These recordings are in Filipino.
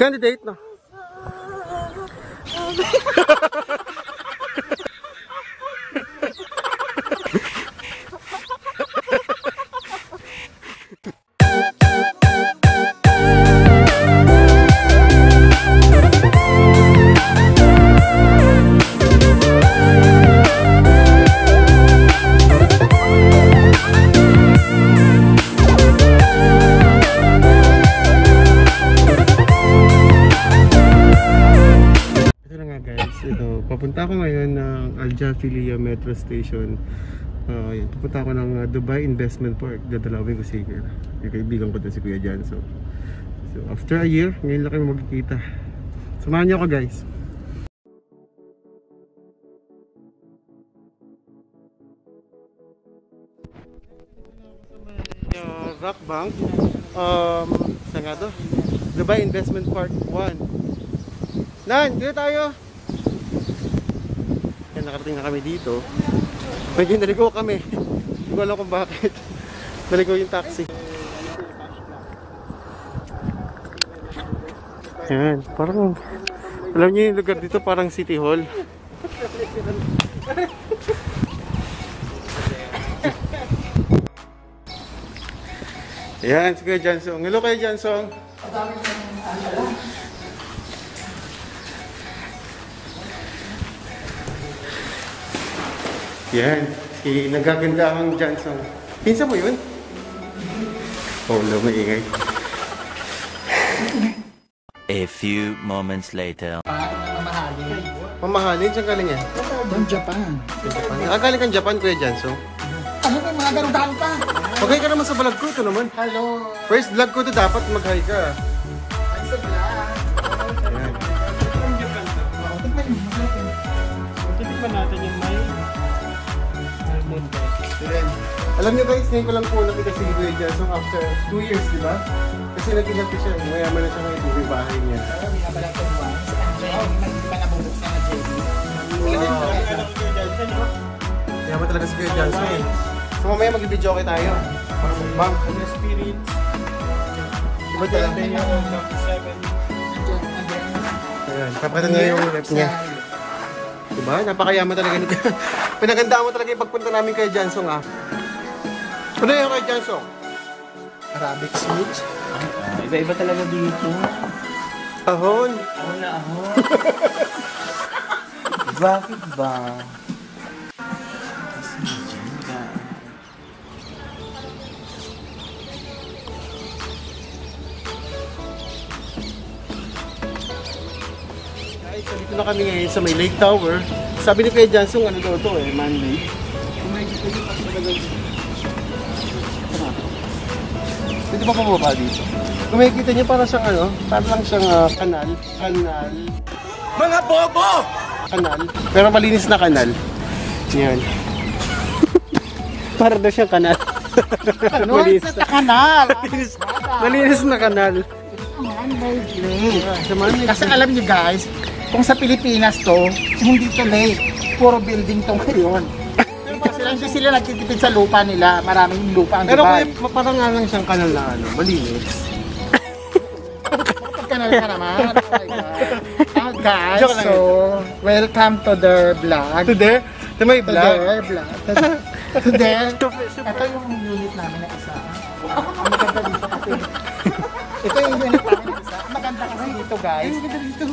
Candidate, no? ito. Papunta ako ngayon ng Al Jafilia Metro Station. Uh, yan, papunta ako ng uh, Dubai Investment Park. Dadalawin ko si uh, yung kaibigan ko doon si Kuya Jan. So, so after a year, ngayon lang kami magkikita. Samahan niyo ako guys. Uh, Rock Bank. Um, saan nga to? Dubai Investment Park 1. Nan, dito tayo. Nakarating na kami dito. Medyo naligo kami. Hindi ko alam kung bakit. Naligo yung taxi. Yan, parang alam niyo yung lugar dito parang City Hall. Yan, si Kuya Jansong. Hello Kuya Jansong. Yan, si nagaganda ang Johnson. Pinsa mo yun? Oh, lo, maingay. A few moments later. Mamahalin, saan galing yan? From Japan. Japan. Nakagaling kang Japan, Kuya Janso. Ano ba mga garudahan pa? Mag-hi ka naman sa vlog ko, ito naman. Hello. First vlog ko to dapat mag-hi ka. Ay, sa vlog. Almond guys. Yan. Alam niyo guys, ngayon ko lang po nakita si Kuya Janso after 2 years, di ba? Kasi nag-ingat ko siya, mayaman na siya ngayon yung bahay niya. Pero hindi na hindi pa nabubuksan jelly. Wow. Ano yung? Ano? Kaya ba talaga si Kuya Janso eh. So mamaya mag-video okay tayo. Para mukbang. The spirit. The seven. Nandiyan, nandiyan. Ayan, papatan niya yung rep niya. Diba? Napakayaman talaga ni Pinagandaan mo talaga yung pagpunta namin kay Jansong ah. Ano yung kay Jansong? Arabic sweet. Iba-iba talaga dito. Ahon. Ako na ako. Bakit ba? So dito na kami ngayon sa may Lake Tower. Sabi ni Kuya Jansong, ano daw to eh, man lake. Kung may dito yung pas talaga Pwede ba pababa dito? Kung makikita niyo para siyang ano, para lang siyang ah, kanal. Kanal. Mga bobo! Kanal. Pero malinis na kanal. Yan. para daw siyang kanal. Ano? Sa kanal. malinis, malinis na kanal. Sa lake. Kasi alam niyo guys, kung sa Pilipinas to, hindi to lake. Puro building to ngayon. Kasi hindi sila nagtitipid sa lupa nila. Maraming lupa ang Pero Dubai. kung parang nga lang siyang kanal na ano, malinis. kanal ka naman. Oh. Ah, guys, so, welcome to their vlog. To there? To my To vlog? their vlog. To, to their. Ito yung unit namin na isa. Ang maganda dito kasi. Ito yung unit. Ang maganda kasi dito, guys. Ang maganda dito.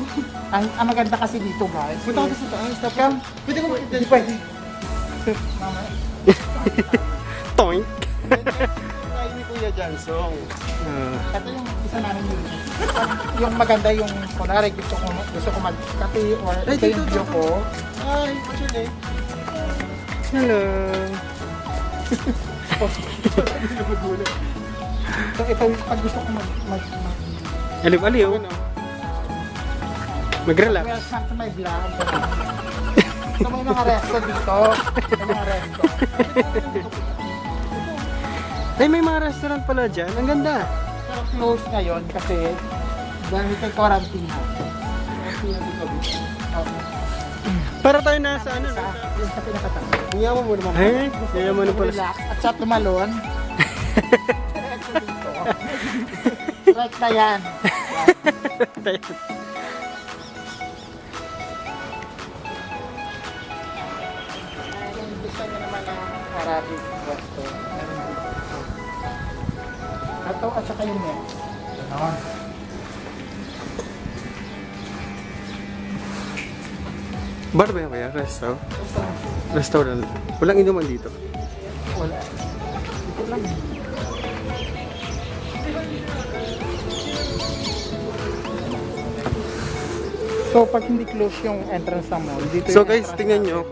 Ang, ang maganda kasi dito, guys. Punta ko sa taas. Stop Come. Pwede ko Hindi pwede. Toink. Tayo ni Kuya Jansong. Ito yung isa namin unit. Yung maganda yung, kunwari gusto ko, gusto ko magkape or Ay, ito yung dito. ko. Ay, actually. Hello. So ito pag gusto ko mag, mag, mag Aliw-aliw. Ano? Mag-relax. Welcome to my vlog. so may mga resto dito. May mga resto. Ay, may mga restaurant pala dyan. Ang ganda. Pero close ngayon kasi dahil kay quarantine na. Para tayo nasa ano. Sa, yung sa pinakataas. Hiya mo muna mga. Eh, hiya mo na pala. Relax at sa tumalon. Diretso dito. Direct na yan. Kung gusto nyo naman ng Arabic dito. Ito at saka yung net. Ganon. Bar ba yan kaya? Resto? Restaurant. Walang inuman dito. Wala. Ito lang. So, pag hindi close yung entrance ng mall, dito So guys, tingnan nyo.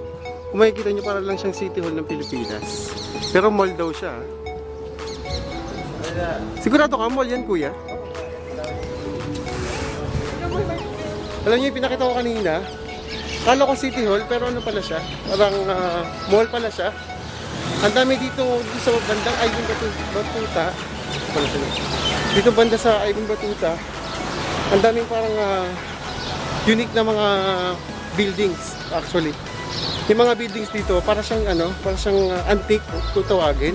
Kung makikita nyo, para lang siyang City Hall ng Pilipinas. Pero mall daw siya. Sigurado ka, mall yan kuya? Alam yung pinakita ko kanina? Kala ko City Hall, pero ano pala siya? Parang ah, mall pala siya. Ang dami dito, dito sa bandang Batu- Batuta. Dito banda sa Ayun Batuta. Ang daming parang ah, unique na mga buildings actually. Yung mga buildings dito, para siyang ano, para siyang uh, antique kung tawagin.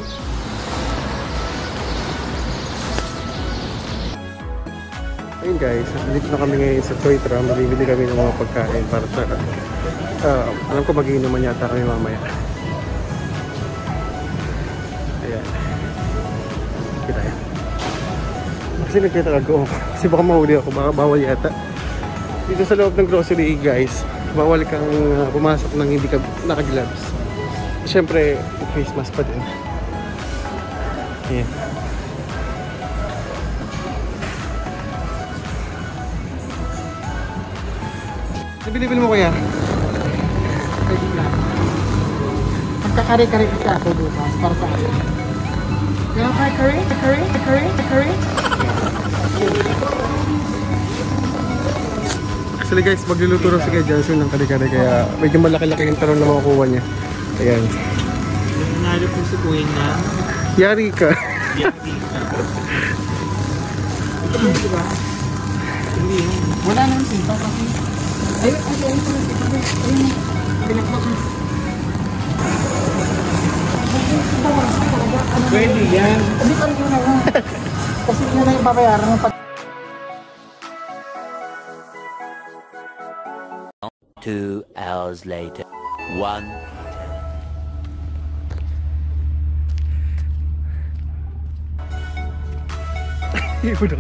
Ayun guys, dito na kami ngayon sa Toytra. Mamimili kami ng mga pagkain para sa... ah, alam ko magiinuman yata kami mamaya. Ayan. Kita yan. Kasi nagkita ako. Kasi baka mahuli ako. Baka bawal yata. Dito sa loob ng grocery guys, bawal kang uh, pumasok ng hindi ka naka-gloves. Siyempre, face mask pa din. Ayan. Ano binibili mo kuya? Pwede lang. Magkakari-kari ka ako bukas para sa akin. Yung kay curry? Curry? Actually guys, magluluto rin si Kuya Johnson ng kare-kare kaya medyo malaki-laki yung talong na makukuha niya. Ayan. Nanalo po si Kuya na. Yari ka. Wala nang sinta kasi. Ay, ay, ay, ay, ay, mo. Pwede yan. Hindi pa rin yun ako. Kasi yun na yung babayaran mo pag Two hours later. One. Udah.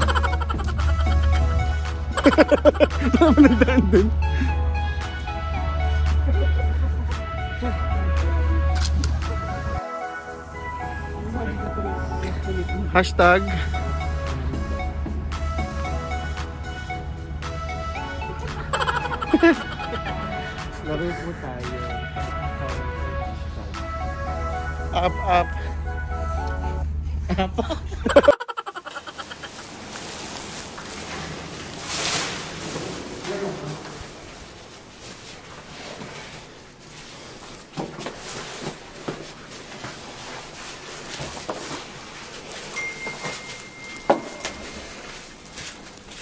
Lama. Hashtag laro po tayo. up up.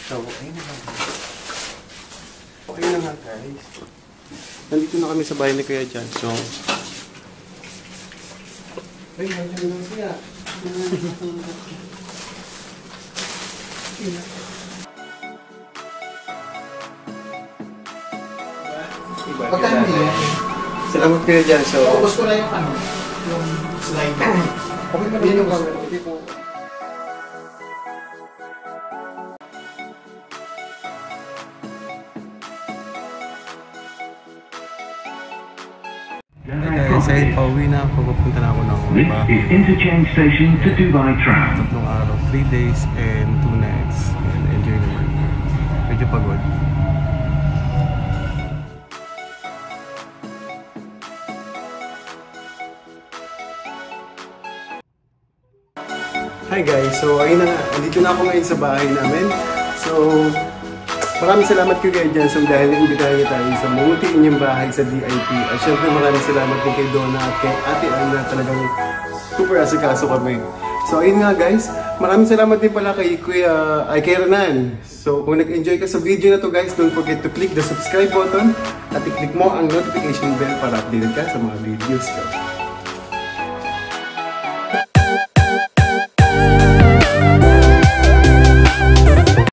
So, okay na lang. Okay na nga guys. Nandito na kami sa bahay ni Kuya Jan. So, Ay, nandiyan lang siya. Pagkano yan? Salamat Kuya Jan. So, Ubus ko na yung ano, yung slide. okay na Yan yung camera. Hindi po. Guys, ay pauwi na ako. Papunta na ako ng This is interchange station to Dubai Tram. Tatlong araw, 3 days and 2 nights. And enjoy naman. Medyo pagod. Hi guys, so ayun na nga, andito na ako ngayon sa bahay namin. So, maraming salamat kay Kuya Jansom dahil naimbitahan niya tayo sa mamuti inyong bahay sa DIP. At syempre maraming salamat din kay Donna at kay Ate Ann na talagang super asikaso kami. So ayun nga guys, maraming salamat din pala kay Kuya, ay kay Renan. So kung nag-enjoy ka sa video na to guys, don't forget to click the subscribe button at i-click mo ang notification bell para updated ka sa mga videos ko.